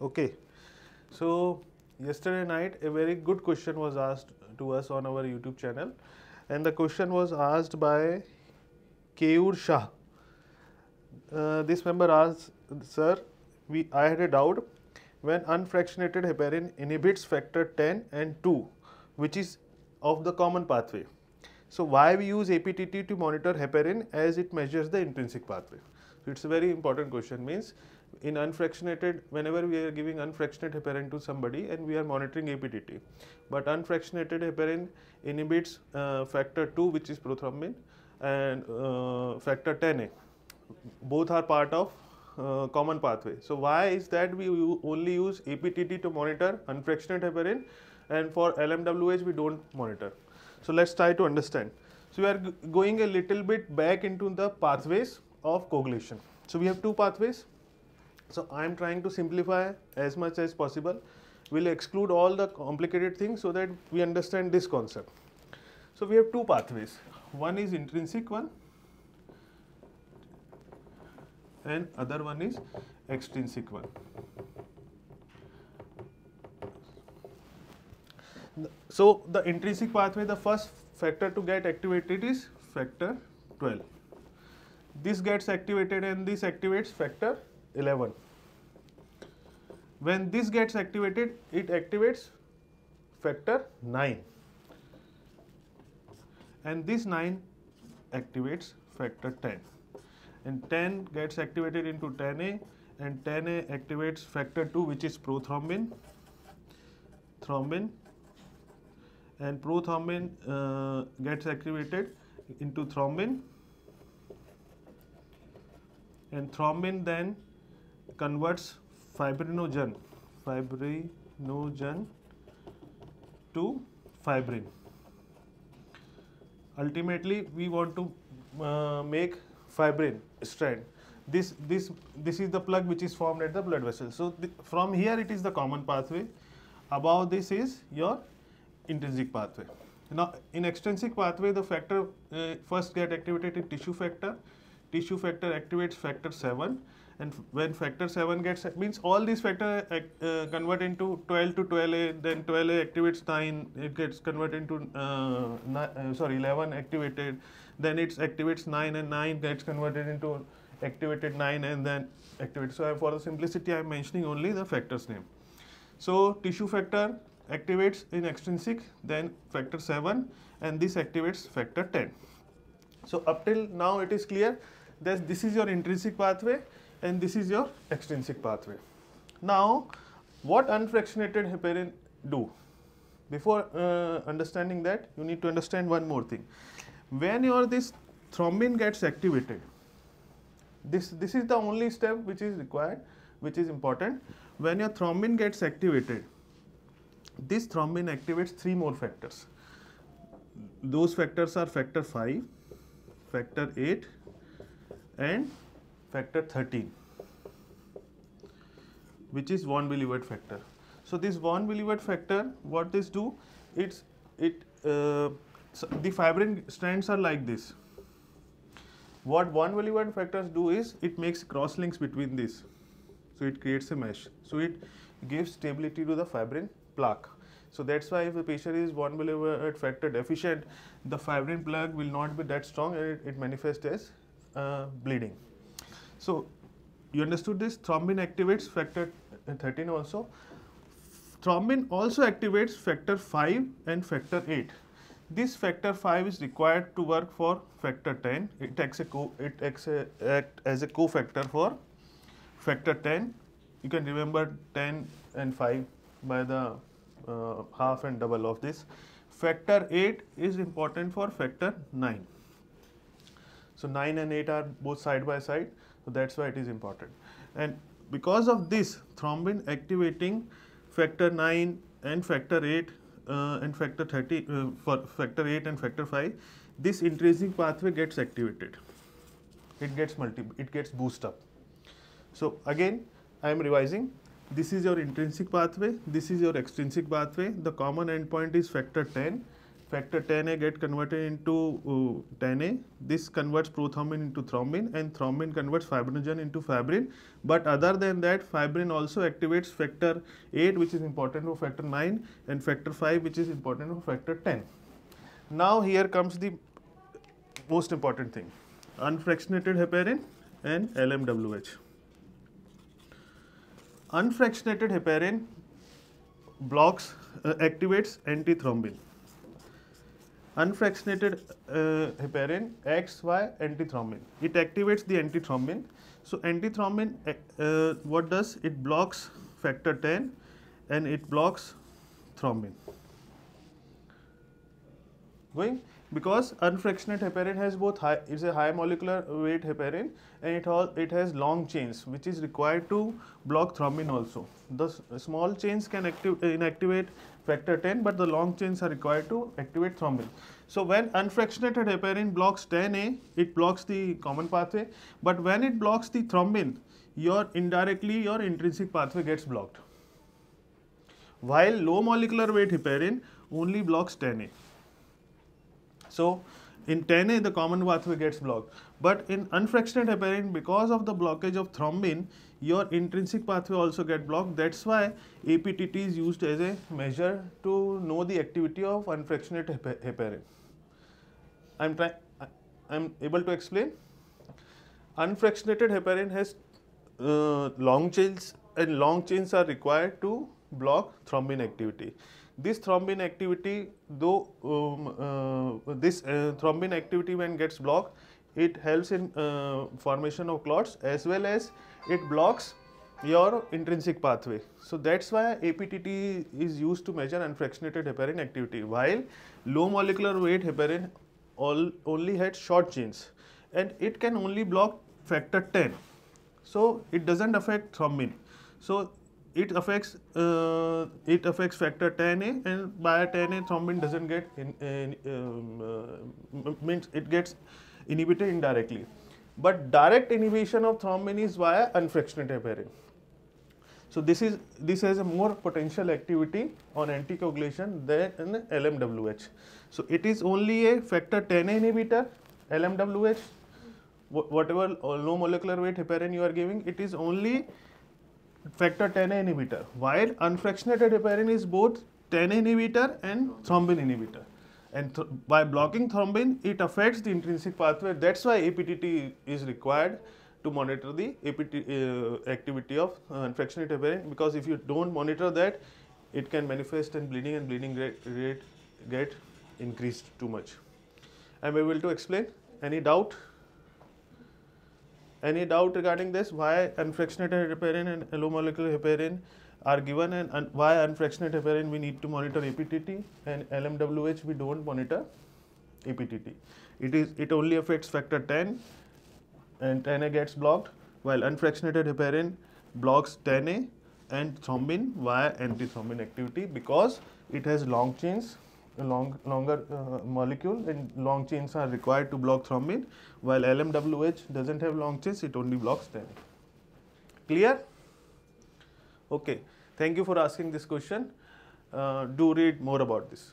Okay. So yesterday night a very good question was asked to us on our YouTube channel and the question was asked by Keur Shah. Uh, this member asked, sir, we I had a doubt when unfractionated heparin inhibits factor 10 and 2 which is of the common pathway. So why we use APTT to monitor heparin as it measures the intrinsic pathway? So it's a very important question means in unfractionated whenever we are giving unfractionated heparin to somebody and we are monitoring APTT but unfractionated heparin inhibits uh, factor 2 which is prothrombin and uh, factor 10A both are part of uh, common pathway. So why is that we only use APTT to monitor unfractionated heparin and for LMWH we don't monitor. So let's try to understand. So we are going a little bit back into the pathways of coagulation. So we have two pathways. So I am trying to simplify as much as possible. We'll exclude all the complicated things so that we understand this concept. So we have two pathways. One is intrinsic one and other one is extrinsic one. So the intrinsic pathway, the first factor to get activated is factor 12. This gets activated and this activates factor 11. When this gets activated, it activates factor 9 and this 9 activates factor 10 and 10 gets activated into 10A and 10A activates factor 2 which is prothrombin. Thrombin. And prothrombin uh, gets activated into thrombin. And thrombin then converts fibrinogen fibrinogen to fibrin ultimately we want to uh, make fibrin strand. This, this, this is the plug which is formed at the blood vessel. So, from here it is the common pathway, above this is your intrinsic pathway. Now, in extrinsic pathway the factor uh, first get activated in tissue factor, tissue factor activates factor 7 and when factor 7 gets means all these factor uh, convert into 12 to 12a then 12a activates 9 it gets converted into uh, uh sorry 11 activated then it activates 9 and 9 gets converted into activated 9 and then activated. So, for the simplicity I am mentioning only the factors name. So, tissue factor activates in extrinsic then factor 7 and this activates factor 10. So, up till now it is clear that this is your intrinsic pathway and this is your extrinsic pathway. Now, what unfractionated heparin do? Before uh, understanding that, you need to understand one more thing when your this thrombin gets activated this this is the only step which is required which is important when your thrombin gets activated this thrombin activates three more factors those factors are factor 5 factor 8 and factor 13 which is von Willebrand factor so this von Willebrand factor what this do it's it uh, so the fibrin strands are like this. What von Willebrand factors do is it makes cross links between these. So it creates a mesh. So it gives stability to the fibrin plaque. So that's why if the patient is von Willebrand factor deficient, the fibrin plug will not be that strong and it, it manifests as uh, bleeding. So you understood this? Thrombin activates factor 13 also. Thrombin also activates factor 5 and factor 8 this factor 5 is required to work for factor 10 it acts a co it acts a, act as a cofactor for factor 10 you can remember 10 and 5 by the uh, half and double of this. Factor 8 is important for factor 9 so 9 and 8 are both side by side that's why it is important. And because of this thrombin activating factor 9 and factor 8 uh, and factor 30 uh, for factor 8 and factor 5 this intrinsic pathway gets activated. It gets multi it gets boost up. So again i am revising. This is your intrinsic pathway. This is your extrinsic pathway. The common endpoint is factor 10 factor 10A get converted into uh, 10A. This converts prothrombin into thrombin and thrombin converts fibrinogen into fibrin. But other than that, fibrin also activates factor 8 which is important for factor 9 and factor 5 which is important for factor 10. Now here comes the most important thing, unfractionated heparin and LMWH. Unfractionated heparin blocks, uh, activates antithrombin unfractionated uh, heparin acts by antithrombin. It activates the antithrombin. So antithrombin, uh, uh, what does? It blocks factor 10 and it blocks thrombin. Going because unfractionated heparin has both high, it's a high molecular weight heparin and it, all, it has long chains which is required to block thrombin also. The small chains can active, inactivate factor 10 but the long chains are required to activate thrombin. So when unfractionated heparin blocks 10A, it blocks the common pathway but when it blocks the thrombin, your indirectly your intrinsic pathway gets blocked. While low molecular weight heparin only blocks 10A. So in 10A the common pathway gets blocked. But in unfractionated heparin because of the blockage of thrombin your intrinsic pathway also get blocked. That's why APTT is used as a measure to know the activity of unfractionated heparin. I'm trying, I'm able to explain. Unfractionated heparin has uh, long chains and long chains are required to block thrombin activity. This thrombin activity, though um, uh, this uh, thrombin activity when gets blocked, it helps in uh, formation of clots as well as it blocks your intrinsic pathway. So that's why APTT is used to measure unfractionated heparin activity. While low molecular weight heparin all, only had short chains and it can only block factor 10. So it doesn't affect thrombin. So it affects uh, it affects factor 10A and by 10A thrombin doesn't get in, in um, uh, means it gets inhibited indirectly. But direct inhibition of thrombin is via unfractionated heparin. So this is this has a more potential activity on anticoagulation than LMWH. So it is only a factor 10a inhibitor, LMWH, whatever low molecular weight heparin you are giving, it is only factor 10 inhibitor. While unfractionated heparin is both 10 inhibitor and thrombin inhibitor and th by blocking thrombin it affects the intrinsic pathway that's why APTT is required to monitor the APT uh, activity of uh, unfractionated heparin because if you don't monitor that it can manifest in bleeding and bleeding rate, rate get increased too much. Am I am able to explain any doubt? Any doubt regarding this why unfractionated heparin and low molecular heparin are given and, and why unfractionated heparin we need to monitor APTT and LMWH we don't monitor APTT. It is it only affects factor 10 and 10A gets blocked while unfractionated heparin blocks 10A and thrombin via antithrombin activity because it has long chains long longer uh, molecule and long chains are required to block thrombin while LMWH doesn't have long chains it only blocks 10 clear Okay, thank you for asking this question. Uh, do read more about this.